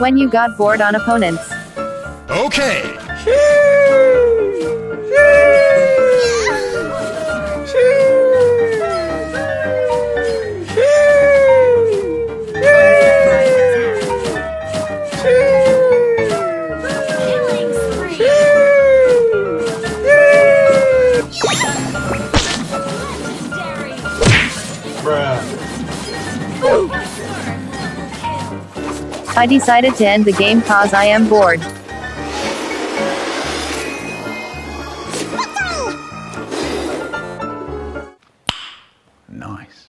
When you got bored on opponents. Okay. Killing spree. Legendary. I decided to end the game cause I am bored. Nice.